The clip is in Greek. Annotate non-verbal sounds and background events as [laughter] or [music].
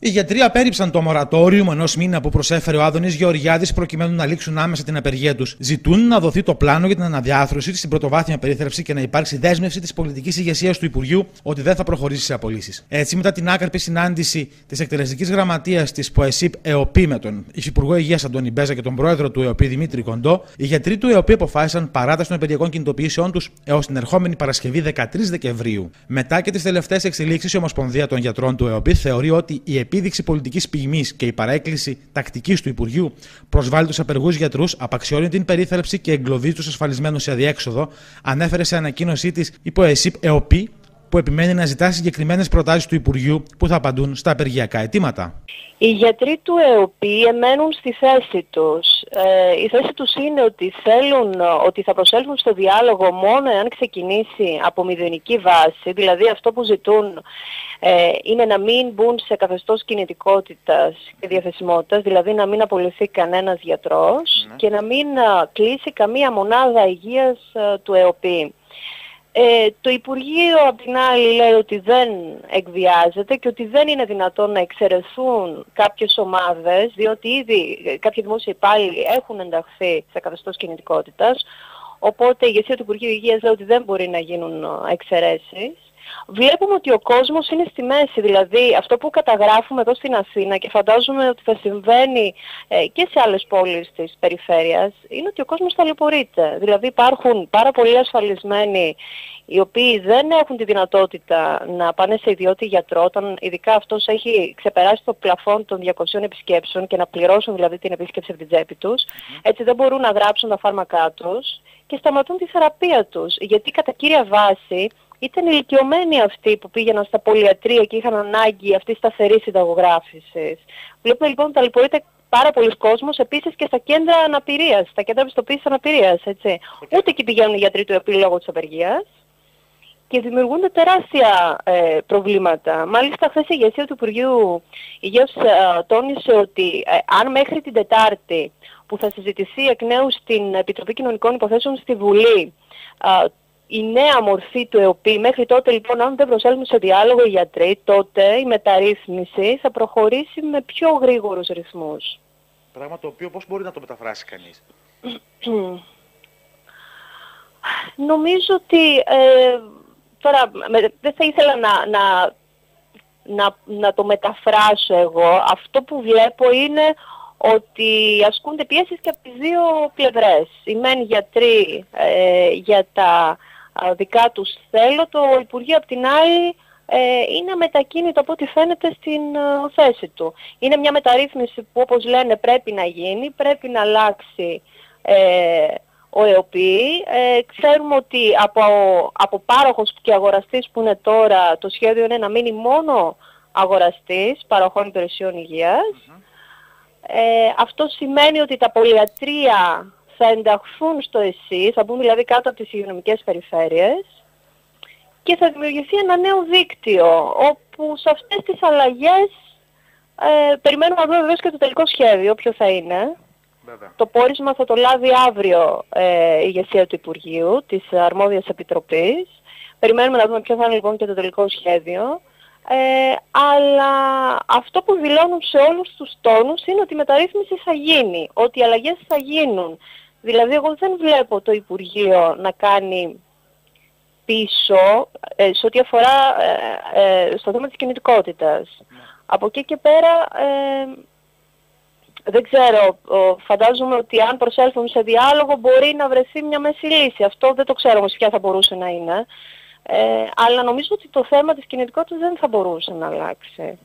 Οι γιατροί απέρριψαν το μορατόριο ενός μήνα που προσέφερε ο Άδωνης Γεωργιάδης προκειμένου να λήξουν άμεσα την απεργία τους. Ζητούν να δοθεί το πλάνο για την αναδιάθρωση στην πρωτοβάθμια περίθαλψη και να υπάρξει δέσμευση της πολιτικής ηγεσίας του Υπουργείου ότι δεν θα προχωρήσει σε απολύσεις. Έτσι, μετά την άκρπη συνάντηση της εκτελεστικής γραμματείας της ΠΟΕΣΥΠ ΕΟΠΗ με τον Υφυπουργό Υγείας Αντώνη Μπέζα και τον πρόεδρο του ΕΟΠΗ Δημήτρη Κοντό, οι γιατροί του ΕΟΠΗ αποφάσισαν παράταση των επαιδειακών κινητοποιήσεών τους έως την ερχόμενη Παρασκευή 13 Δεκεμβρίου. Μετά και τις τελευταίες εξελίξεις, η Ομοσπονδία των Γιατρών του ΕΟΠΗ θεωρεί ότι η επίδειξη πολιτικής πυγμή και η παρέκκληση τακτικής του Υπουργείου προσβάλλει τους απεργούς γιατρούς, απαξιώνει την περίθαλψη και εγκλωβίζει τους ασφαλισμένους σε αδιέξοδο, ανέφερε σε ανακοίνωσή της υπό ΕΣΥΠ ΕΟΠΗ, που επιμένει να ζητά συγκεκριμένες προτάσεις του Υπουργείου που θα απαντούν στα απεργιακά αιτήματα. Οι γιατροί του ΕΟΠΗ εμένουν στη θέση τους. Ε, η θέση τους είναι ότι θέλουν, ότι θα προσέλθουν στο διάλογο μόνο εάν ξεκινήσει από μηδενική βάση, δηλαδή αυτό που ζητούν ε, είναι να μην μπουν σε καθεστώς κινητικότητας και διαθεσιμότητας, δηλαδή να μην απολυθεί κανένας γιατρός ναι. και να μην κλείσει καμία μονάδα υγείας του ΕΟΠΗ. Ε, το Υπουργείο απ' την άλλη λέει ότι δεν εκβιάζεται και ότι δεν είναι δυνατόν να εξαιρεθούν κάποιες ομάδες, διότι ήδη κάποιοι δημόσιοι υπάλληλοι έχουν ενταχθεί σε καθεστώς κινητικότητας, οπότε η ηγεσία του Υπουργείου Υγείας λέει ότι δεν μπορεί να γίνουν εξαιρέσεις βλέπουμε ότι ο κόσμος είναι στη μέση. Δηλαδή αυτό που καταγράφουμε εδώ στην Αθήνα και φαντάζομαι ότι θα συμβαίνει ε, και σε άλλες πόλεις της περιφέρειας είναι ότι ο κόσμος ταλαιπωρείται. Δηλαδή υπάρχουν πάρα πολλοί ασφαλισμένοι οι οποίοι δεν έχουν τη δυνατότητα να πάνε σε ιδιώτη γιατρό, όταν ειδικά αυτός έχει ξεπεράσει το πλαφόν των 200 επισκέψεων και να πληρώσουν δηλαδή την επίσκεψη από την τσέπη τους, έτσι δεν μπορούν να γράψουν τα φάρμακά τους και σταματούν τη θεραπεία τους. Γιατί κατά κύρια βάση ήταν ηλικιωμένοι αυτοί που πήγαιναν στα πολυατρία και είχαν ανάγκη αυτή σταθερή συνταγογράφησης. Βλέπουμε λοιπόν ότι ταλαιπωρείται πάρα πολλοί κόσμος επίσης και στα κέντρα αναπηρίας, στα κέντρα πιστοποίησης αναπηρίας, έτσι. Ούτε εκεί πηγαίνουν οι γιατροί του επίλογου της απεργίας και δημιουργούνται τεράστια ε, προβλήματα. Μάλιστα χθες η ηγεσία του Υπουργείου Υγείας ε, τόνισε ότι ε, αν μέχρι την Τετάρτη που θα συζητηθεί εκ νέου στην Επιτροπή Κοινωνικών Υποθέσεων στη Βουλή η νέα μορφή του ΕΟΠΗ. Μέχρι τότε λοιπόν αν δεν προσέλθουν σε διάλογο οι γιατροί, τότε η μεταρρύθμιση θα προχωρήσει με πιο γρήγορους ρυθμούς. Πράγμα το οποίο πώς μπορεί να το μεταφράσει κανείς; [clears throat] Νομίζω ότι ε, τώρα δεν θα ήθελα να, να, να, να το μεταφράσω εγώ. Αυτό που βλέπω είναι ότι ασκούνται πιέσεις και από τις δύο πλευρές. Οι μεν γιατροί ε, για τα δικά τους θέλω, το Υπουργείο απ' την άλλη ε, είναι μετακίνητο από ό,τι φαίνεται στην ε, θέση του. Είναι μια μεταρρύθμιση που όπως λένε πρέπει να γίνει, πρέπει να αλλάξει ε, ο ΕΟΠΗ. Ε, ξέρουμε ότι από, από πάροχος και αγοραστής που είναι τώρα το σχέδιο είναι να μείνει μόνο αγοραστής παροχών υπηρεσιών Ε, αυτό σημαίνει ότι τα πολυατρία θα ενταχθούν στο ΕΣΥ, θα μπουν δηλαδή κάτω από τις υγειονομικές περιφέρειες και θα δημιουργηθεί ένα νέο δίκτυο όπου σε αυτές τις αλλαγές ε, περιμένουμε να δούμε βεβαίως και το τελικό σχέδιο, ποιο θα είναι. Το πόρισμα θα το λάβει αύριο ε, η ηγεσία του Υπουργείου, της Αρμόδιας Επιτροπής. Περιμένουμε να δούμε ποιο θα είναι λοιπόν και το τελικό σχέδιο. Ε, αλλά αυτό που δηλώνουν σε όλους τους τόνους είναι ότι η μεταρρύθμιση θα γίνει, ότι οι αλλαγές θα γίνουν. Δηλαδή εγώ δεν βλέπω το Υπουργείο να κάνει πίσω ε, σε ό,τι αφορά ε, ε, στο θέμα της κινητικότητας. Ναι. Από εκεί και πέρα δεν ξέρω, φαντάζομαι ότι αν προσέλθουν σε διάλογο μπορεί να βρεθεί μια μέση λύση. Αυτό δεν το ξέρω όμως ποια θα μπορούσε να είναι. Αλλά νομίζω ότι το θέμα της κινητικότητας δεν θα μπορούσε να αλλάξει.